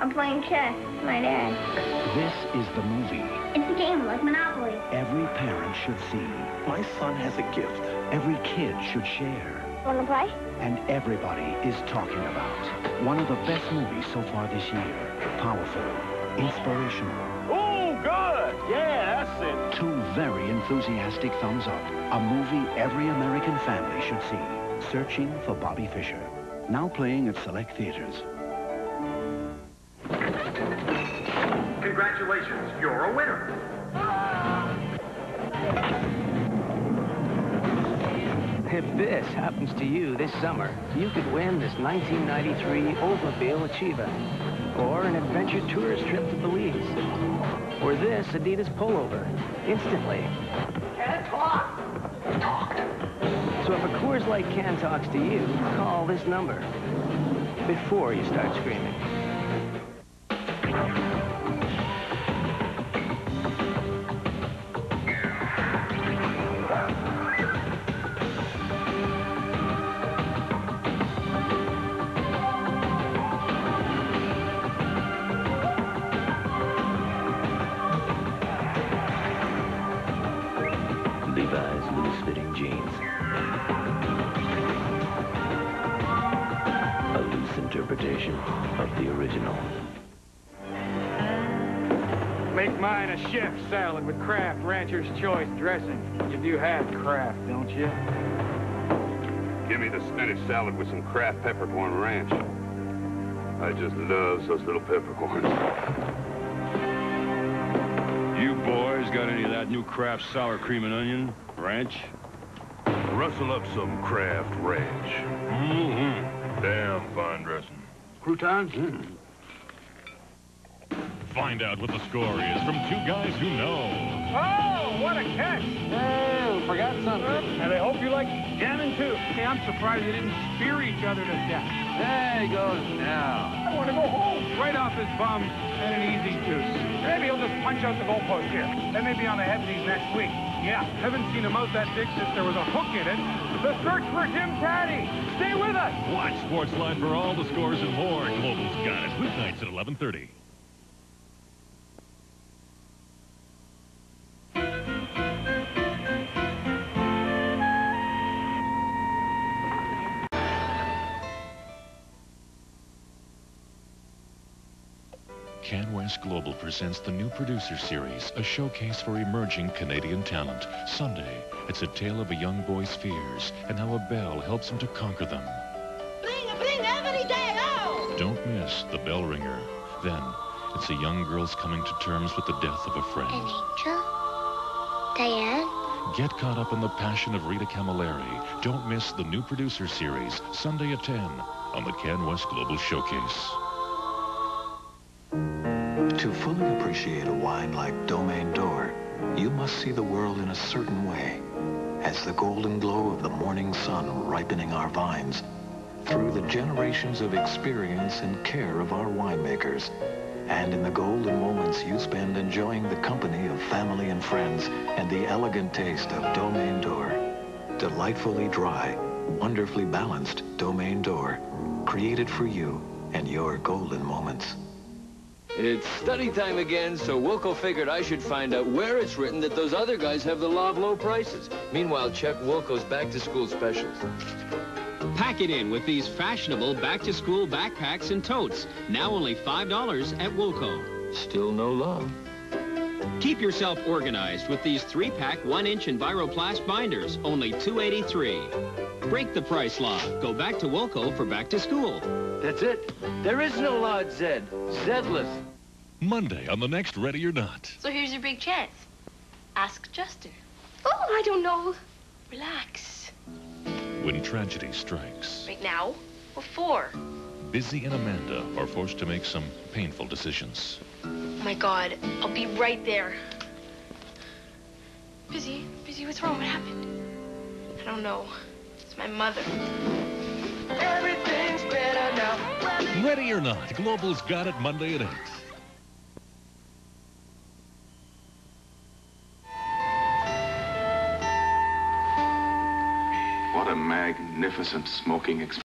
I'm playing chess with my dad. This is the movie It's a game like Monopoly. every parent should see, My son has a gift. every kid should share, Wanna play? and everybody is talking about. One of the best movies so far this year. Powerful, inspirational, Oh, good. Yeah, that's it. two very enthusiastic thumbs up. A movie every American family should see. Searching for Bobby Fischer. Now playing at select theaters. Congratulations, you're a winner. If this happens to you this summer, you could win this 1993 Oldsmobile Achieva, or an adventure tourist trip to Belize, or this Adidas pullover, instantly. Can't talk. So if a Coors Light can talks to you, call this number before you start screaming. Levi's loose-fitting jeans. A loose interpretation of the original. Make mine a chef salad with Kraft Rancher's Choice dressing. You do have Kraft, don't you? Give me the spinach salad with some Kraft peppercorn ranch. I just love those little peppercorns. You got any of that new Kraft sour cream and onion ranch? Rustle up some Kraft ranch. Mm-hmm. Damn fine dressing. Croutons? Find out what the score is from two guys who know. Oh, what a catch! Oh, forgot something. And I hope you like jamming too. Hey, I'm surprised they didn't spear each other to death. There he goes now. I want to go home. Right off his bum and an easy deuce. Maybe he'll just punch out the goalpost here. That may be on the heavies next week. Yeah, haven't seen him out that big since there was a hook in it. The search for Jim Caddy. Stay with us. Watch Sportsline for all the scores and more. Global's got it. Weeknights at 11:30. CanWest Global presents the new producer series, a showcase for emerging Canadian talent. Sunday, it's a tale of a young boy's fears and how a bell helps him to conquer them. Bling, bling, every day, oh! Don't miss The Bell Ringer. Then, it's a young girl's coming to terms with the death of a friend. An angel? Diane? Get caught up in the passion of Rita Camilleri. Don't miss the new producer series, Sunday at 10, on the CanWest Global Showcase. To fully appreciate a wine like Domaine d'Or, you must see the world in a certain way. As the golden glow of the morning sun ripening our vines, through the generations of experience and care of our winemakers, and in the golden moments you spend enjoying the company of family and friends and the elegant taste of Domaine d'Or. Delightfully dry, wonderfully balanced Domaine d'Or, created for you and your golden moments. It's study time again, so Woolco figured I should find out where it's written that those other guys have the law of low prices. Meanwhile, check Woolco's back-to-school specials. Pack it in with these fashionable back-to-school backpacks and totes. Now only $5 at Woolco. Still no law. Keep yourself organized with these three-pack, one-inch Enviroplast binders, only $2.83. Break the price law. Go back to Woolco for back to school. That's it. There is no at Zed. Zedless. Monday on the next Ready or Not. So here's your big chance. Ask Justin. Oh, I don't know. Relax. When tragedy strikes, Right now? Before? Busy and Amanda are forced to make some painful decisions. Oh my god, I'll be right there. Busy, busy, what's wrong? What happened? I don't know. It's my mother. Everything's better now. Ready or Not, Global's got it Monday at 8. Magnificent smoking.